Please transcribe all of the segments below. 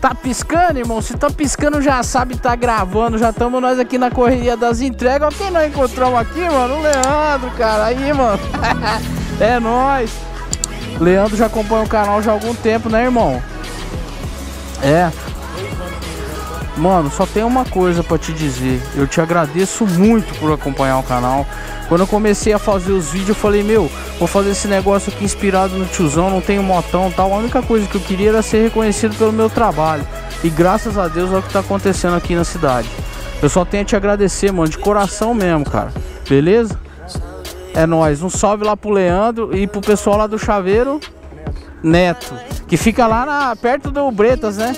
Tá piscando, irmão? Se tá piscando, já sabe, tá gravando. Já estamos nós aqui na correria das entregas. Quem nós encontramos aqui, mano? O Leandro, cara. Aí, mano. é nóis. Leandro já acompanha o canal já há algum tempo, né, irmão? É. Mano, só tem uma coisa pra te dizer. Eu te agradeço muito por acompanhar o canal. Quando eu comecei a fazer os vídeos, eu falei, meu, vou fazer esse negócio aqui inspirado no tiozão, não tenho motão tal. A única coisa que eu queria era ser reconhecido pelo meu trabalho. E graças a Deus é o que tá acontecendo aqui na cidade. Eu só tenho a te agradecer, mano, de coração mesmo, cara. Beleza? É nóis. Um salve lá pro Leandro e pro pessoal lá do Chaveiro Neto. Que fica lá na, perto do Bretas, né?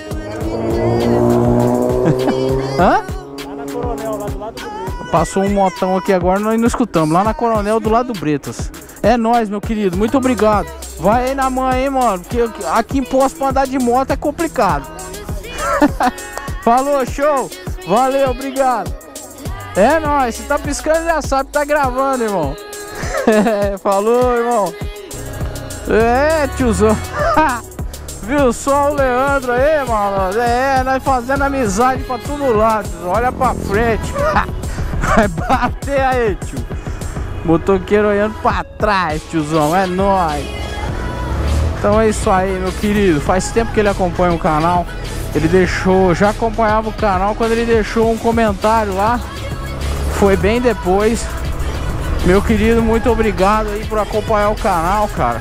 Hã? Lá na Coronel, lá do lado do Bretas. Passou um motão aqui agora, nós não escutamos. Lá na Coronel, do lado do Bretas. É nóis, meu querido. Muito obrigado. Vai aí na mãe, hein, mano. Porque aqui em Poço pra andar de moto é complicado. Falou, show. Valeu, obrigado. É nóis. Se tá piscando, já sabe. Tá gravando, irmão. Falou, irmão. É, tiozão. Viu só o Leandro aí, mano? É, nós fazendo amizade pra todo lado. Olha pra frente. Vai bater aí, tio. Motoqueiro olhando pra trás, tiozão. É nóis. Então é isso aí, meu querido. Faz tempo que ele acompanha o canal. Ele deixou, já acompanhava o canal quando ele deixou um comentário lá. Foi bem depois. Meu querido, muito obrigado aí por acompanhar o canal, cara.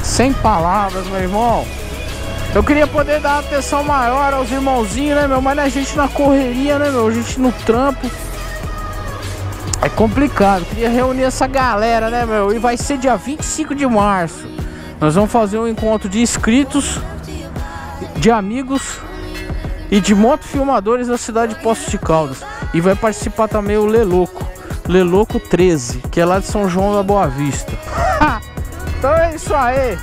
Sem palavras, meu irmão. Eu queria poder dar atenção maior aos irmãozinhos, né, meu? Mas a gente na correria, né, meu? A gente no trampo. É complicado. Queria reunir essa galera, né, meu? E vai ser dia 25 de março. Nós vamos fazer um encontro de inscritos, de amigos e de motofilmadores da cidade de Poços de Caldas. E vai participar também o Leloco. Leloco 13, que é lá de São João da Boa Vista. então é isso aí.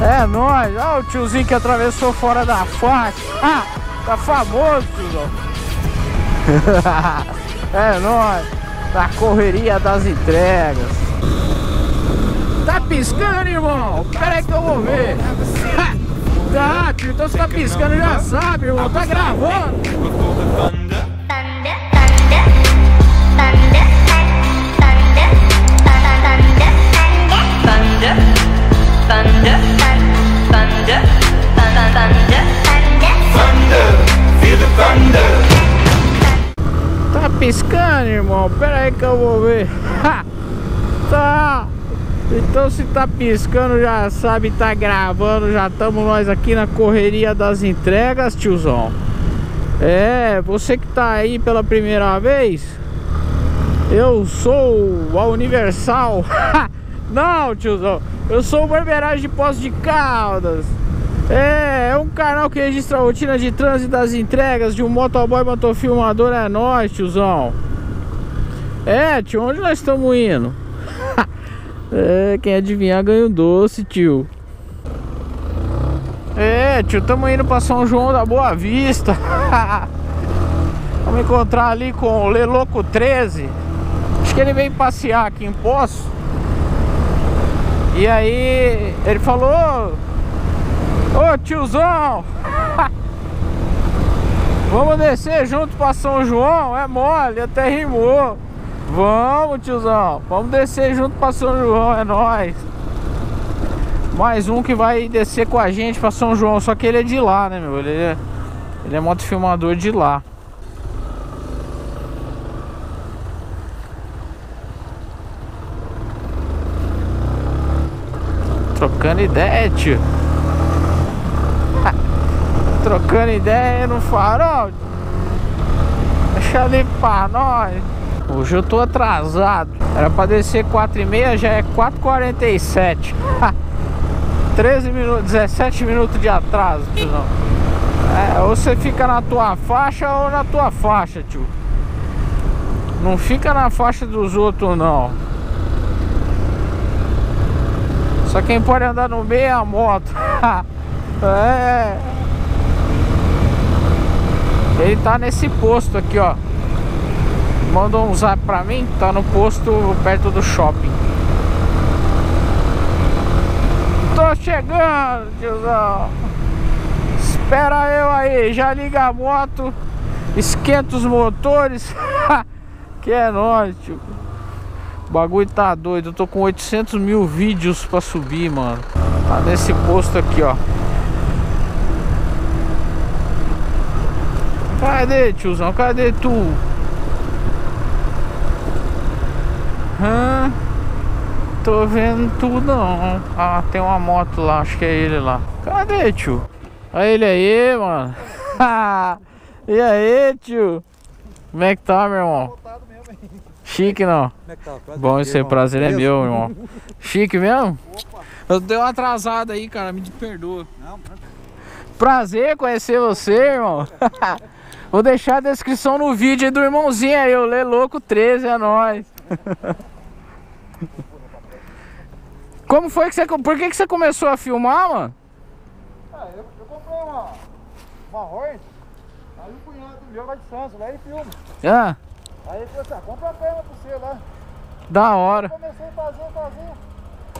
É nóis. Olha o tiozinho que atravessou fora da faixa. Ah, tá famoso, tiozão. é nóis. Da correria das entregas. Tá piscando, irmão? Pera aí que eu vou ver. tá, tio. Então você tá piscando, já sabe, irmão. Tá gravando. Tá piscando, irmão? Pera aí que eu vou ver. Ha! Tá. Então se tá piscando já sabe, tá gravando, já estamos nós aqui na correria das entregas, tiozão. É, você que tá aí pela primeira vez, eu sou a Universal. Não, tiozão. Eu sou o Barbeiragem de Poços de Caldas. É, é um canal que registra a rotina de trânsito das entregas de um motoboy motofilmador. É nóis, tiozão. É, tio, onde nós estamos indo? é, quem adivinhar ganha um doce, tio. É, tio, estamos indo para São João da Boa Vista. Vamos encontrar ali com o Leloco 13. Acho que ele vem passear aqui em Poço. E aí ele falou Ô tiozão! Vamos descer junto pra São João? É mole, até rimou. Vamos tiozão! Vamos descer junto pra São João, é nóis. Mais um que vai descer com a gente pra São João Só que ele é de lá, né meu? Ele é, ele é motofilmador de lá. Trocando ideia, tio. Trocando ideia no farol. Deixa ali pra nós. Hoje eu tô atrasado. Era pra descer 4 e meia, já é 4h47. 13 minutos, 17 minutos de atraso, tio. É, ou você fica na tua faixa ou na tua faixa, tio. Não fica na faixa dos outros, não. Só quem pode andar no meio é a moto. é. Ele tá nesse posto aqui, ó. Mandou um zap pra mim, tá no posto perto do shopping. Tô chegando, tiozão. Espera eu aí, já liga a moto, esquenta os motores. que é nóis, tio. O bagulho tá doido. Eu tô com 800 mil vídeos pra subir, mano. Tá nesse posto aqui, ó. Cadê, tiozão? Cadê tu? Hã? Tô vendo tudo não. Ah, tem uma moto lá, acho que é ele lá. Cadê, tio? Olha ele aí, mano. e aí, tio? Como é que tá, meu irmão? Chique não? Como é tá? Bom, esse prazer é meu, irmão. Chique mesmo? Opa. Eu dei uma atrasada aí, cara, me perdoa. Não, prazer conhecer você, irmão. Vou deixar a descrição no vídeo aí do irmãozinho aí, o Lê Louco 13, é nóis. Como foi que você. Por que, que você começou a filmar, mano? Ah, eu, eu comprei uma. Uma Hornet. Aí o cunhado meu vai de Santos, lá ele filma. Ah. Aí ele falou assim: ah, compra a perna pra você lá. Da hora. Eu comecei a fazer, fazer.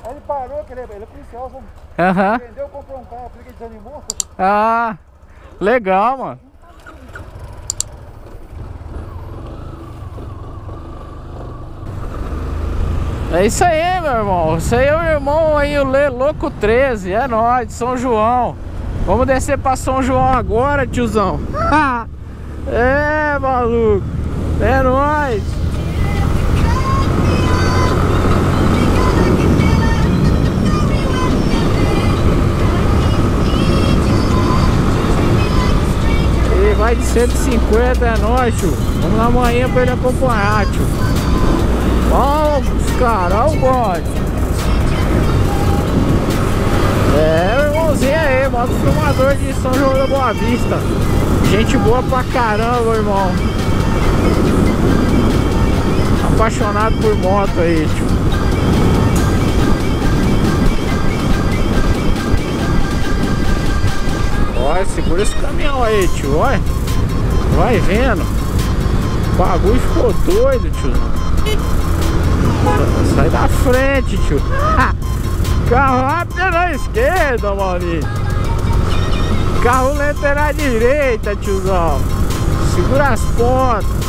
Aí ele parou, que ele, ele é policial, sabe? Aham. Uhum. Vendeu, comprou um carro, porque ele desanimou. Ah, legal, mano. É isso aí, meu irmão. Isso aí é o irmão aí, o Lê Louco 13. É nóis, São João. Vamos descer pra São João agora, tiozão. é, maluco. É nóis. E vai de 150, é nóis, tio. Vamos lá amanhã pra ele acompanhar, tio. Vamos cara, olha o bode. É, o irmãozinho aí, moto filmador de São João da Boa Vista. Gente boa pra caramba, irmão. Apaixonado por moto aí, tio. Olha, segura esse caminhão aí, tio, olha. Vai vendo. O bagulho ficou doido, tio. Sai da frente, tio. Carro rápido é na esquerda, Maurinho. Carro lento é na direita, tiozão. Segura as pontas.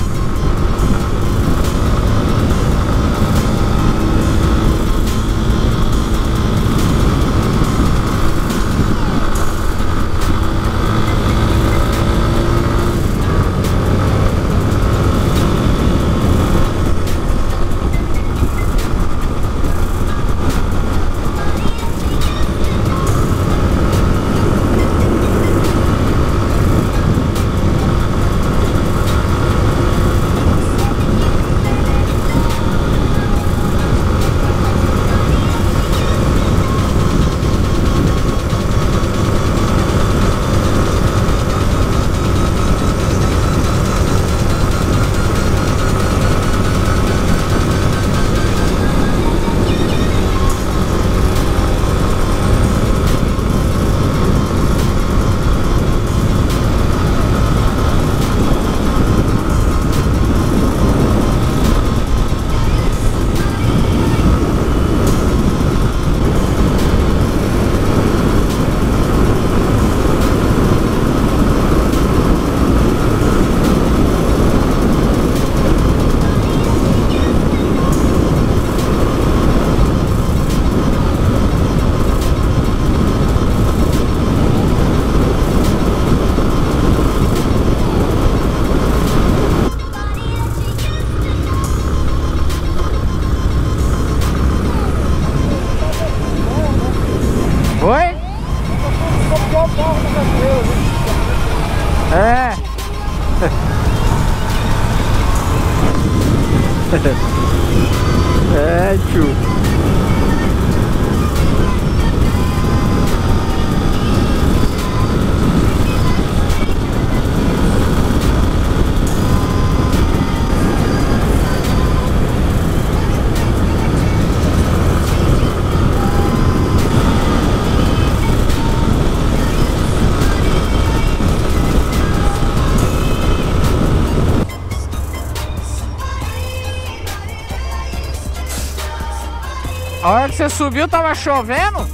Subiu tava chovendo?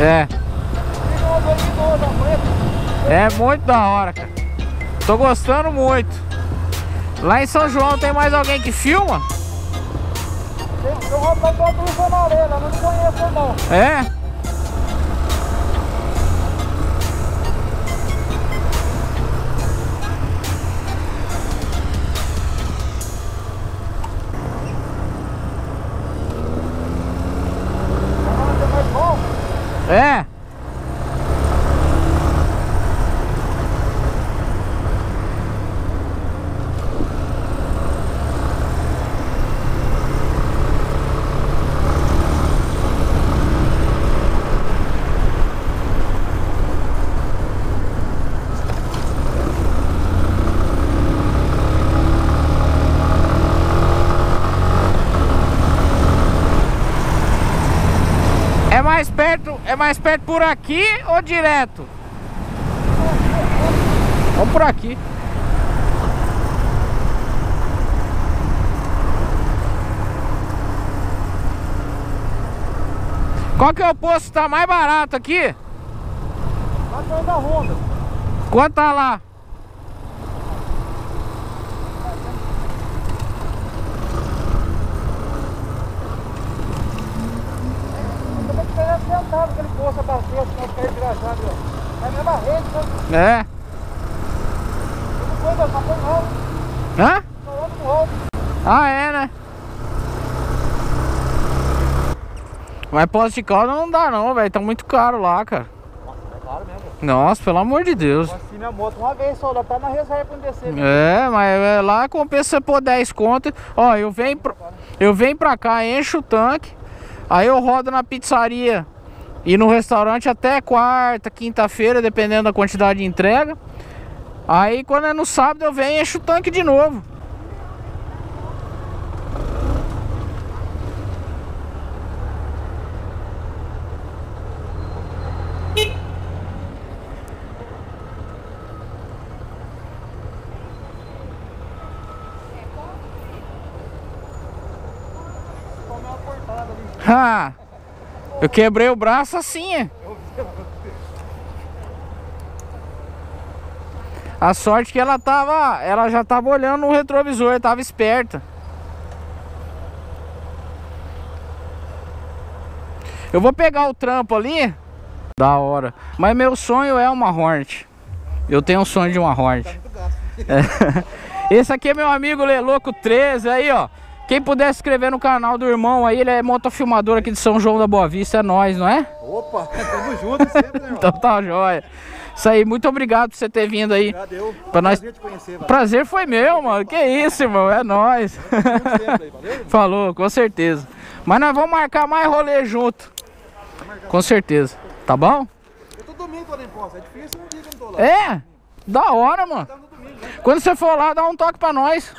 É. É muito da hora, cara. Tô gostando muito. Lá em São João tem mais alguém que filma? Tem um rapaz com a blusa amarela, não conheço não. É? Mais perto, é mais perto por aqui ou direto? Vamos por aqui. Qual que é o posto que tá mais barato aqui? Lá atrás da Honda. Quanto tá lá? Esperando sentado aquele poço fica desgraçado, ó. É a mesma rede, né? É. Põe rolo, Hã? no rolo. Ah, é, né? Mas calda não dá não, velho. Tá muito caro lá, cara. Nossa, é claro mesmo. Nossa, pelo amor de Deus. Eu minha moto uma vez só, tá na reserva pra descer. né? É, mas é, lá compensa você pôr 10 conto. Ó, eu venho, pra, eu venho pra cá, encho o tanque. Aí eu rodo na pizzaria e no restaurante até quarta, quinta-feira, dependendo da quantidade de entrega. Aí quando é no sábado eu venho e encho o tanque de novo. Ah, eu quebrei o braço assim. A sorte que ela tava, ela já tava olhando no retrovisor, tava esperta. Eu vou pegar o trampo ali. Da hora. Mas meu sonho é uma Hornet. Eu tenho um sonho de uma Hornet. É. Esse aqui é meu amigo Leloco 13 aí, ó. Quem puder se inscrever no canal do irmão aí, ele é motofilmador aqui de São João da Boa Vista, é nós, não é? Opa, tamo junto sempre, né, irmão? Então tá jóia. Isso aí, muito obrigado por você ter vindo aí. Deu. Pra nós- Prazer te conhecer, valeu. Prazer foi meu, mano. Que isso, irmão. É valeu? Falou, com certeza. Mas nós vamos marcar mais rolê junto. Com certeza. Tá bom? Eu tô domingo lá em Poça, é difícil um dia que eu não tô lá. É. Da hora, mano. Tá né? Quando você for lá, dá um toque pra nós.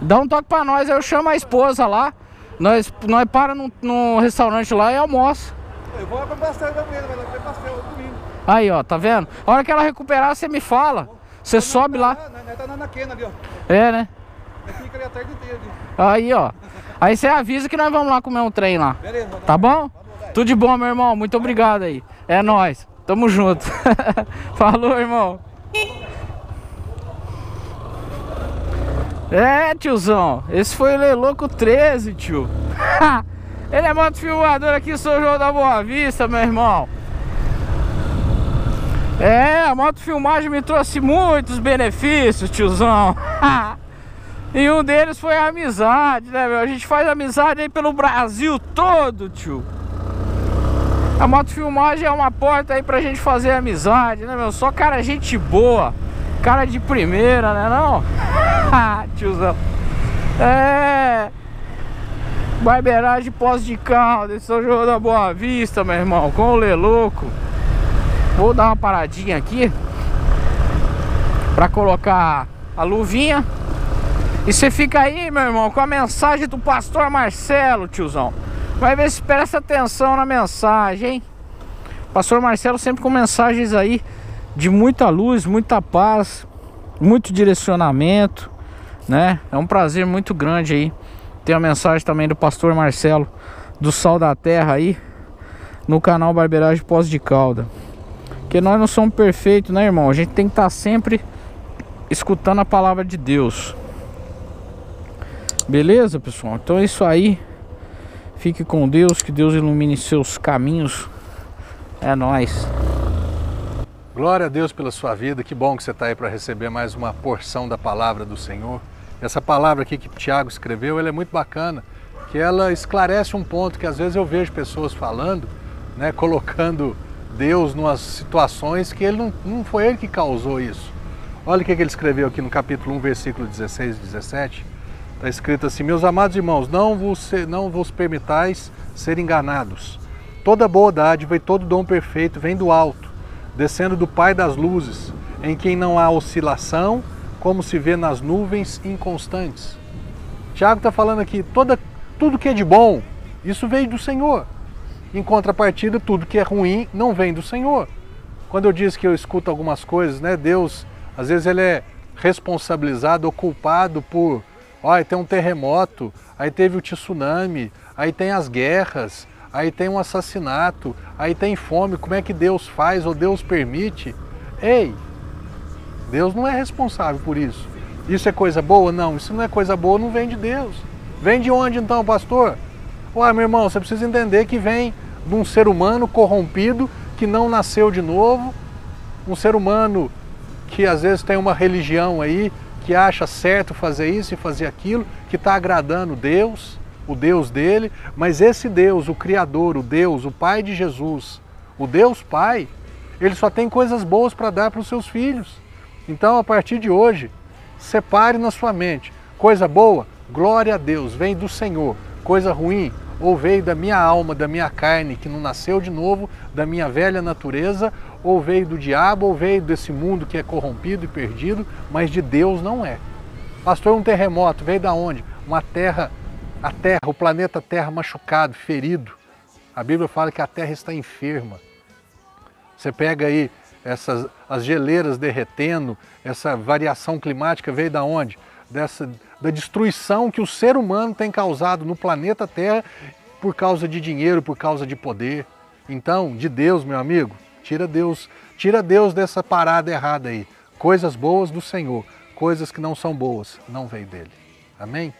Dá um toque pra nós. Eu chamo a esposa lá. Nós, nós para num, num restaurante lá e almoça. Eu vou lá pra pastel da manhã, vai lá comer pastel domingo. Aí, ó, tá vendo? A hora que ela recuperar, você me fala. Você sobe lá. Ah, nós tá na ó. É, né? Nós fica ali a tarde inteira. Aí, ó. Aí você avisa que nós vamos lá comer um trem lá. Beleza, mano. Tá bom? Tudo de bom, meu irmão. Muito obrigado aí. É nóis. Tamo junto. Falou, irmão. É, tiozão. Esse foi o Leloco 13, tio. Ele é moto filmador aqui em São João da Boa Vista, meu irmão. É, a moto filmagem me trouxe muitos benefícios, tiozão. e um deles foi a amizade, né, meu? A gente faz amizade aí pelo Brasil todo, tio. A moto filmagem é uma porta aí pra gente fazer amizade, né, meu? Só cara, gente boa. Cara de primeira, né, não? tiozão. É. Barbeiragem Pós de Caldas, São João da Boa Vista, meu irmão, com o Leloco. Vou dar uma paradinha aqui Pra colocar a luvinha E você fica aí, meu irmão Com a mensagem do pastor Marcelo, tiozão Vai ver se presta atenção na mensagem, hein? Pastor Marcelo sempre com mensagens aí de muita luz, muita paz, muito direcionamento, né? É um prazer muito grande aí ter a mensagem também do Pastor Marcelo do Sal da Terra aí no canal Barbeiragem Pós de Calda. Porque nós não somos perfeitos, né, irmão? A gente tem que estar tá sempre escutando a palavra de Deus. Beleza, pessoal? Então é isso aí. Fique com Deus, que Deus ilumine seus caminhos. É nós. Glória a Deus pela sua vida. Que bom que você está aí para receber mais uma porção da palavra do Senhor. Essa palavra aqui que Tiago escreveu, ela é muito bacana, que ela esclarece um ponto que às vezes eu vejo pessoas falando, né, colocando Deus em umas situações que ele não, não foi ele que causou isso. Olha o que ele escreveu aqui no capítulo 1, versículo 16 e 17. Está escrito assim: Meus amados irmãos, não vos, não vos permitais ser enganados. Toda boa dádiva e todo dom perfeito vem do alto, descendo do Pai das luzes, em quem não há oscilação, como se vê nas nuvens inconstantes. Tiago está falando aqui: toda, tudo que é de bom, isso veio do Senhor. Em contrapartida, tudo que é ruim não vem do Senhor. Quando eu disse que eu escuto algumas coisas, né, Deus, às vezes ele é responsabilizado ou culpado por, olha, tem um terremoto, aí teve o tsunami, aí tem as guerras, aí tem um assassinato, aí tem fome, como é que Deus faz ou Deus permite? Ei, Deus não é responsável por isso. Isso é coisa boa? Não, isso não é coisa boa, não vem de Deus. Vem de onde então, pastor? Ué, meu irmão, você precisa entender que vem de um ser humano corrompido que não nasceu de novo, um ser humano que às vezes tem uma religião aí que acha certo fazer isso e fazer aquilo, que está agradando Deus, o Deus dele, mas esse Deus, o Criador, o Deus, o Pai de Jesus, o Deus Pai, ele só tem coisas boas para dar para os seus filhos. Então, a partir de hoje, separe na sua mente coisa boa, glória a Deus, vem do Senhor coisa ruim ou veio da minha alma, da minha carne, que não nasceu de novo, da minha velha natureza, ou veio do diabo, ou veio desse mundo que é corrompido e perdido, mas de Deus não é. Pastor, um terremoto veio da onde? Uma terra, a terra, o planeta Terra machucado, ferido. A Bíblia fala que a terra está enferma. Você pega aí essas as geleiras derretendo, essa variação climática veio da onde? Dessa da destruição que o ser humano tem causado no planeta Terra por causa de dinheiro, por causa de poder. Então, de Deus, meu amigo, tira Deus, tira Deus dessa parada errada aí. Coisas boas do Senhor, coisas que não são boas, não veio dele. Amém?